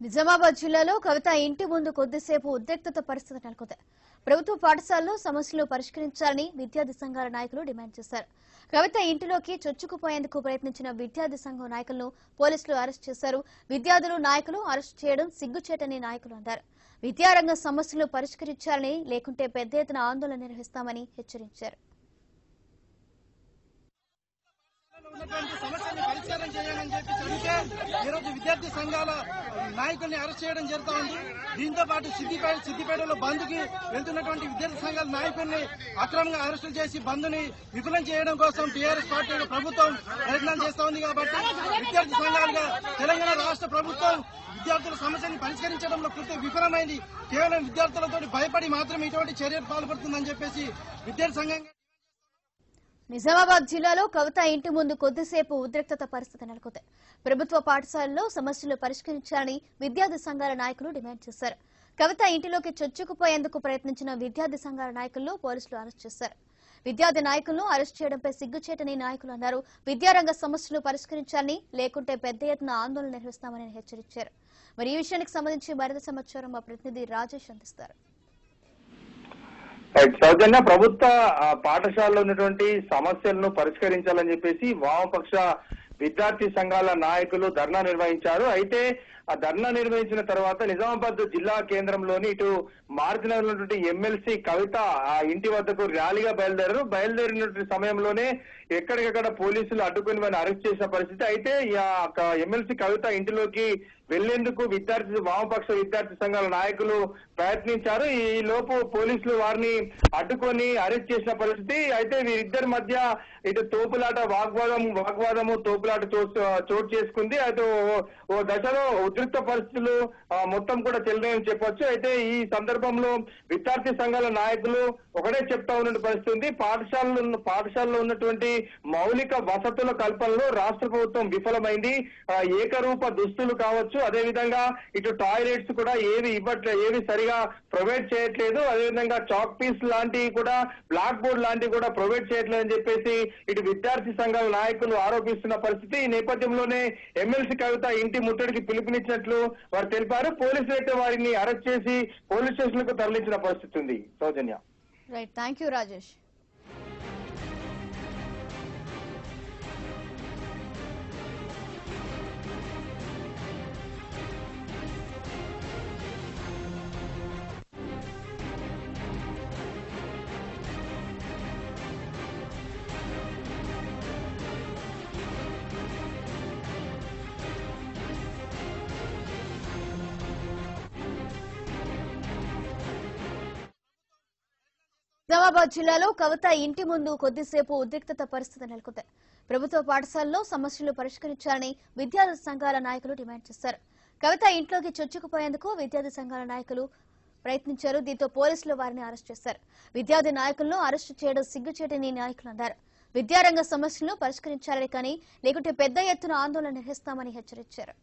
నిజామాబాద్ జిల్లాలో కవిత ఇంటి ముందు కొద్దిసేపు ఉద్రిక్తత పరిస్థితి నెలకొంది. ప్రభుత్వ పాఠశాలలో సమస్యలు పరిష్కరించాలని విద్యార్థి సంఘాల నాయకులు డిమాండ్ చేశారు. కవిత ఇంటిలోకి చొచ్చుకుపోయేందుకు ప్రయత్నించిన విద్యార్థి సంఘం నాయకులను పోలీసులు అరెస్ట్ చేశారు. విద్యార్థులు నాయకులు అరెస్ట్ చేయడం సిగ్గుచేటని నాయకులు అన్నారు. విద్యారంగ సమస్యలు పరిష్కరించాలని లేకుంటే పెద్ద ఎత్తున ఆందోళన నిర్వహిస్తామని హెచ్చరించారు. ఉన్నటువంటి సమస్యల్ని పరిష్కారం చేయాలని చెప్పి చెబితే ఈరోజు విద్యార్థి సంఘాల నాయకుల్ని అరెస్ట్ చేయడం జరుగుతా ఉంది. దీంతో పాటు సిద్దిపేట సిద్దిపేటలో బంద్కి వెళ్తున్నటువంటి విద్యార్థి సంఘాల నాయకుల్ని అక్రమంగా అరెస్టులు చేసి బంద్ని విఫలం చేయడం కోసం టీఆర్ఎస్ పార్టీ ప్రభుత్వం ప్రయత్నాలు చేస్తా ఉంది కాబట్టి విద్యార్థి సంఘాలుగా తెలంగాణ రాష్ట్ర ప్రభుత్వం విద్యార్థుల సమస్యని పరిష్కరించడంలో పూర్తి విఫలమైంది. కేవలం విద్యార్థులతో భయపడి మాత్రం ఇటువంటి చర్యలు పాల్పడుతుందని చెప్పేసి విద్యార్థి సంఘంగా నిజామాబాద్ జిల్లాలో కవిత ఇంటి ముందు కొద్దిసేపు ఉద్రిక్తత పరిస్థితి నెలకొంది. ప్రభుత్వ పాఠశాలలో సమస్యలు పరిష్కరించాలని విద్యార్థి సంఘాల నాయకులు డిమాండ్ చేశారు. కవిత ఇంటిలోకి చొచ్చుకుపోయేందుకు ప్రయత్నించిన విద్యార్థి సంఘాల నాయకులను పోలీసులు అరెస్ట్ చేశారు. విద్యార్థి నాయకులను అరెస్ట్ చేయడంపై సిగ్గుచేటని నాయకులు అన్నారు. విద్యారంగ సమస్యలు పరిష్కరించాలని లేకుంటే పెద్ద ఎత్తున ఆందోళన నిర్వహిస్తామని హెచ్చరించారు. మరి ఈ విషయానికి సంబంధించి మరింత సమాచారం మా ప్రతినిధి రాజేష్ అందిస్తారు. సౌజన్య ప్రభుత్వ ఆ, పాఠశాలలో ఉన్నటువంటి సమస్యలను పరిష్కరించాలని చెప్పేసి వామపక్ష విద్యార్థి సంఘాల నాయకులు ధర్నా నిర్వహించారు. అయితే ఆ ధర్నా నిర్వహించిన తర్వాత నిజామాబాద్ జిల్లా కేంద్రంలోని ఇటు మార్జినల్ ఉన్నటువంటి ఎమ్మెల్సీ కవిత ఆ ఇంటి వద్దకు ర్యాలీగా బయలుదేరారు. బయలుదేరినటువంటి సమయంలోనే ఎక్కడికక్కడ పోలీసులు అడ్డుకుని వారిని అరెస్ట్ చేసిన పరిస్థితి. అయితే ఎమ్మెల్సీ కవిత ఇంటిలోకి వెళ్ళేందుకు విద్యార్థి వామపక్ష విద్యార్థి సంఘాల నాయకులు ప్రయత్నించారు. ఈ లోపు పోలీసులు వారిని అడ్డుకొని అరెస్ట్ చేసిన పరిస్థితి. అయితే వీరిద్దరి మధ్య ఇటు తోపులాట వాగ్వాదం వాగ్వాదము తోపు చోటు చోటు చేసుకుంది. అయితే ఓ- దశలో ఉద్రిక్త పరిస్థితులు మొత్తం కూడా చెల్లినాయని చెప్పొచ్చు. అయితే ఈ సందర్భంలో విద్యార్థి సంఘాల నాయకులు ఒకటే చెప్తా ఉన్న పరిస్థితి ఉంది. పాఠశాలలో పాఠశాలలో ఉన్నటువంటి మౌలిక వసతుల కల్పనలో రాష్ట్ర ప్రభుత్వం విఫలమైంది. ఏకరూప దుస్తులు కావచ్చు అదే విధంగా ఇటు టాయిలెట్స్ కూడా ఏవి ఇవ్వట్లే ఏవి సరిగా ప్రొవైడ్ చేయట్లేదు. అదేవిధంగా చాక్ పీస్ లాంటివి కూడా బ్లాక్ బోర్డ్ లాంటివి కూడా ప్రొవైడ్ చేయట్లేదని చెప్పేసి ఇటు విద్యార్థి సంఘాల నాయకులు ఆరోపిస్తున్న పరిస్థితి ఈ నేపథ్యంలోనే ఎమ్మెల్సీ కవిత ఇంటి ముట్టడికి పిలుపునిచ్చినట్లు వారు తెలిపారు. పోలీసులు అయితే వారిని అరెస్ట్ చేసి పోలీస్ స్టేషన్లకు తరలించిన పరిస్థితి ఉంది. Soujanya. Right thank you Rajesh Nizamabad జిల్లాలో కవిత ఇంటి ముందు కొద్దిసేపు ఉద్రిక్తత పరిస్థితి నెలకొంది. ప్రభుత్వ పాఠశాలలో సమస్యలు పరిష్కరించాలని విద్యార్థి సంఘాల నాయకులు డిమాండ్ చేశారు. కవిత ఇంట్లోకి చొచ్చుకుపోయేందుకు విద్యార్థి సంఘాల నాయకులు ప్రయత్నించారు. దీంతో పోలీసులు వారిని అరెస్ట్ చేశారు. విద్యార్థి నాయకులను అరెస్టు చేయడం సిగ్గుచేటని నాయకులు అన్నారు. విద్యారంగ సమస్యలను పరిష్కరించాలని కానీ లేకుంటే పెద్ద ఎత్తున ఆందోళన నిర్వహిస్తామని హెచ్చరించారు.